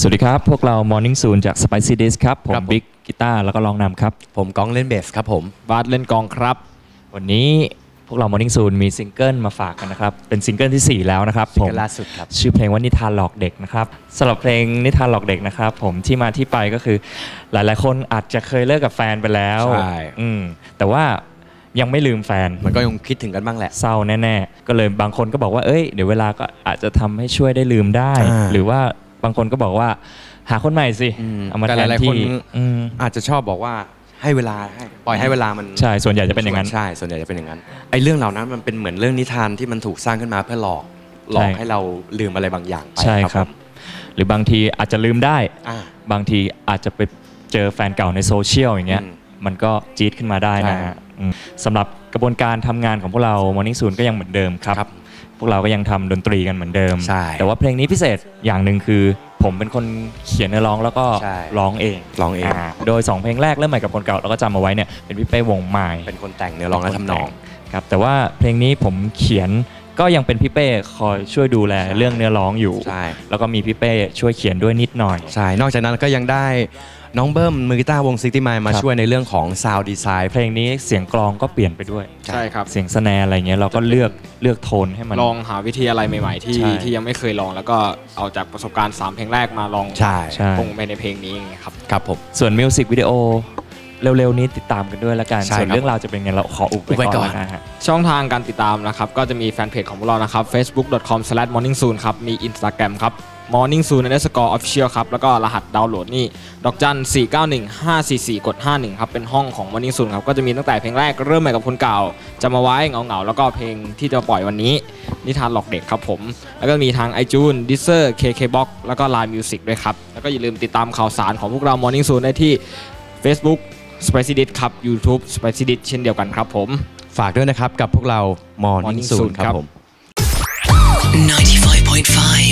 สวัสดีครับ พวกเรา Morning Soon จาก Spicy Days ครับผครัมบผมบิ๊กกีตาร์แล้วก็ร้องนำครับ ผมก้องเล่นเบสครับผม บาสเล่นกลองครับ วันนี้พวกเรา Morning Soon มีซิงเกิลมาฝากกันนะครับ เป็นซิงเกิลที่ 4 แล้วนะครับซิงผมเกิลล่าสุดครับ ชื่อเพลงว่านิทานหลอกเด็กนะครับสำหรับเพลงนิทานหลอกเด็กนะครับ ผมที่มาที่ไปก็คือ หลาย ๆ คนอาจจะเคยเลิกกับแฟนไปแล้วใช่อืมแต่ว่า ยังไม่ลืมแฟน มันก็ยังคิดถึงกันบ้างแหละ เศร้าแน่ๆ ก็เลยบางคนก็บอกว่า เอ้ย เดี๋ยวเวลาก็อาจจะทำให้ช่วยได้ลืมได้อ่าหรือว่าบางคนก็บอกว่า หาคนใหม่สิอืมเอามาแต่แทนหลายๆที่คนอืมอาจจะชอบบอกว่าให้เวลาให้ปล่อยให้เวลามัน ใช่ ส่วนใหญ่จะเป็นอย่างนั้น ใช่ ส่วนใหญ่จะเป็นอย่างนั้น ไอ้เรื่องเหล่านั้นมันเป็นเหมือนเรื่องนิทานที่มันถูกสร้างขึ้นมาเพื่อหลอก หลอกใช่ให้เราลืมอะไรบางอย่างไป ใช่ครับผมหรือบางทีอาจจะลืมได้อ่าบางทีอาจจะไปเจอแฟนเก่าในโซเชียลอย่างเงี้ยอื มมันก็จี๊ดขึ้นมาได้นะใช่ฮะอืมสำหรับกระบวนการทำงานของพวกเรา Morning Soon ก็ยังเหมือนเดิมครับครับพวกเราก็ยังทำดนตรีกันเหมือนเดิมใช่แต่ว่าเพลงนี้พิเศษอย่างหนึ่งคือ ผมเป็นคนเขียนเนื้อร้องแล้วก็ใช่ร้องเองร้องเองาโดย 2 เพลงแรกเริ่มใหม่กับคนเก่าแล้วก็จำเอาไว้เนี่ยเป็นพี่เป้วงไม้เป็นคนแต่งเนื้อร้องและทำนองครับแต่ว่าเพลงนี้ผมเขียนก็ยังเป็นพี่เป้คอยช่วยดูแลเรื่องเนื้อร้องอยู่ใช่แล้วก็มีพี่เป้ช่วยเขียนด้วยนิดหน่อย ใช่ นอกจากนั้นก็ยังได้ น้องเบิ้มมือกีตาร์วงซิตี้มายมาครับช่วยในเรื่องของ sound design เพลงนี้เสียงกลองก็เปลี่ยนไปด้วยใช่ครับเสียง snare อะไรเงี้ยเราก็เลือกเลือกโทนให้มันลองหาวิธีอะไรใหม่ๆ ที่ใช่ที่ยังไม่เคยลอง แล้วก็เอาจากประสบการณ์3เพลงแรกมาลองใช่ใช่ปรุงไปในเพลงนี้ครับครับผมส่วนมิวสิกวิดีโอเร็วๆนี้ติดตามกันด้วยละกันใช่ส่วนครับเรื่องราวจะเป็นไงเราขออุบอุบไว้ไว้ก่ก่ออนนนะฮะ ช่องทางการติดตามนะครับ ก็จะมีแฟนเพจของพวกเรานะครับ facebook.com/morningsoon ครับ มี Instagram ครับ morningsoon underscore official ครับ แล้วก็รหัสดาวน์โหลดนี่ ดอกจัน 491-544 กด 51 ครับ เป็นห้องของ morning soon ครับ ก็จะมีตั้งแต่เพลงแรกเริ่มใหม่กับคนเก่าจะมาไว้เงาเงาๆแล้วก็เพลงที่จะปล่อยวันนี้ นิทานหลอกเด็กครับผม แล้วก็มีทาง iTunes Deezer KKBox แล้วก็ Line Music ด้วยครับ แล้วก็อย่าลืมติดตามข่าวสารของพวกเรา morning soon ได้ที่ Facebook Spicy Dit ครับ YouTube Spicy Dit เช่นเดียวกันครับผม ฝากด้วยนะครับกับพวกเรา Morning Morning Soon Soon ครับครับผม95.5